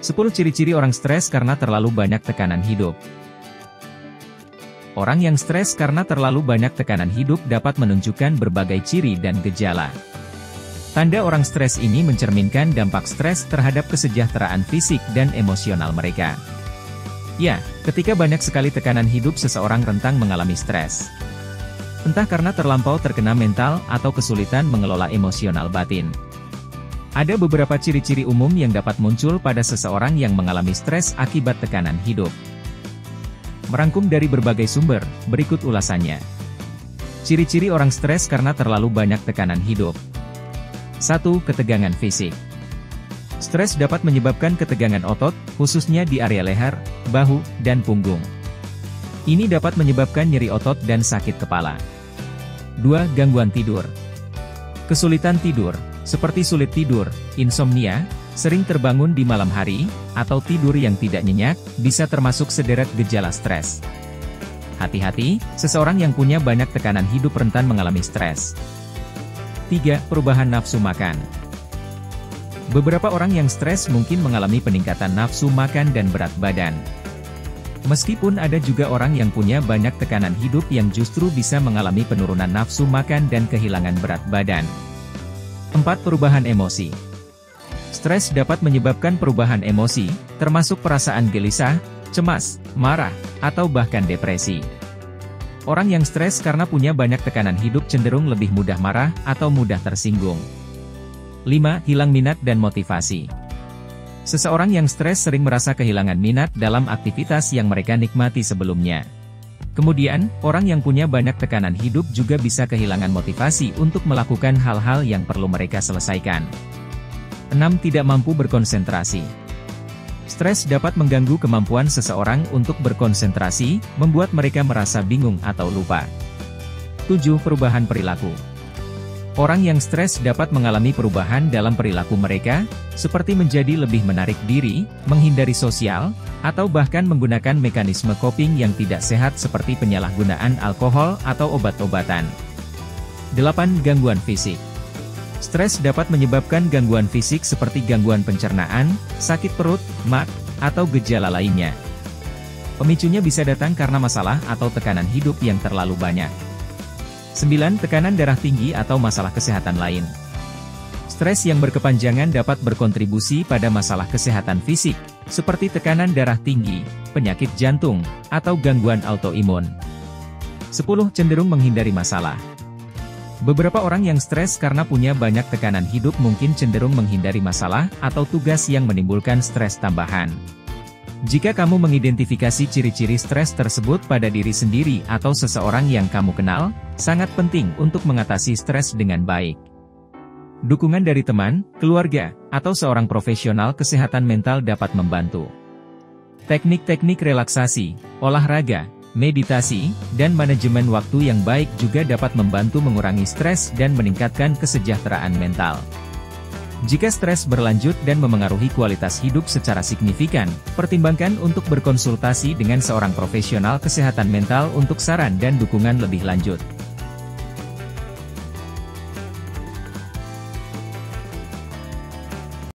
10 ciri-ciri orang stres karena terlalu banyak tekanan hidup. Orang yang stres karena terlalu banyak tekanan hidup dapat menunjukkan berbagai ciri dan gejala. Tanda orang stres ini mencerminkan dampak stres terhadap kesejahteraan fisik dan emosional mereka. Ya, ketika banyak sekali tekanan hidup seseorang rentang mengalami stres. Entah karena terlampau terkena mental atau kesulitan mengelola emosional batin. Ada beberapa ciri-ciri umum yang dapat muncul pada seseorang yang mengalami stres akibat tekanan hidup. Merangkum dari berbagai sumber, berikut ulasannya. Ciri-ciri orang stres karena terlalu banyak tekanan hidup. 1. Ketegangan fisik. Stres dapat menyebabkan ketegangan otot, khususnya di area leher, bahu, dan punggung. Ini dapat menyebabkan nyeri otot dan sakit kepala. 2. Gangguan tidur. Kesulitan tidur, seperti sulit tidur, insomnia, sering terbangun di malam hari, atau tidur yang tidak nyenyak, bisa termasuk sederet gejala stres. Hati-hati, seseorang yang punya banyak tekanan hidup rentan mengalami stres. 3. Perubahan nafsu makan. Beberapa orang yang stres mungkin mengalami peningkatan nafsu makan dan berat badan. Meskipun ada juga orang yang punya banyak tekanan hidup yang justru bisa mengalami penurunan nafsu makan dan kehilangan berat badan. 4. Perubahan emosi. Stres dapat menyebabkan perubahan emosi, termasuk perasaan gelisah, cemas, marah, atau bahkan depresi. Orang yang stres karena punya banyak tekanan hidup cenderung lebih mudah marah atau mudah tersinggung. 5. Hilang minat dan motivasi. Seseorang yang stres sering merasa kehilangan minat dalam aktivitas yang mereka nikmati sebelumnya. Kemudian, orang yang punya banyak tekanan hidup juga bisa kehilangan motivasi untuk melakukan hal-hal yang perlu mereka selesaikan. 6. Tidak mampu berkonsentrasi. Stres dapat mengganggu kemampuan seseorang untuk berkonsentrasi, membuat mereka merasa bingung atau lupa. 7. Perubahan perilaku Orang yang stres dapat mengalami perubahan dalam perilaku mereka, seperti menjadi lebih menarik diri, menghindari sosial, atau bahkan menggunakan mekanisme coping yang tidak sehat seperti penyalahgunaan alkohol atau obat-obatan. 8. Gangguan fisik Stres dapat menyebabkan gangguan fisik seperti gangguan pencernaan, sakit perut, mak, atau gejala lainnya. Pemicunya bisa datang karena masalah atau tekanan hidup yang terlalu banyak. 9. Tekanan darah tinggi atau masalah kesehatan lain. Stres yang berkepanjangan dapat berkontribusi pada masalah kesehatan fisik, seperti tekanan darah tinggi, penyakit jantung, atau gangguan autoimun. 10. Cenderung menghindari masalah. Beberapa orang yang stres karena punya banyak tekanan hidup mungkin cenderung menghindari masalah atau tugas yang menimbulkan stres tambahan. Jika kamu mengidentifikasi ciri-ciri stres tersebut pada diri sendiri atau seseorang yang kamu kenal, sangat penting untuk mengatasi stres dengan baik. Dukungan dari teman, keluarga, atau seorang profesional kesehatan mental dapat membantu. Teknik-teknik relaksasi, olahraga, meditasi, dan manajemen waktu yang baik juga dapat membantu mengurangi stres dan meningkatkan kesejahteraan mental. Jika stres berlanjut dan memengaruhi kualitas hidup secara signifikan, pertimbangkan untuk berkonsultasi dengan seorang profesional kesehatan mental untuk saran dan dukungan lebih lanjut.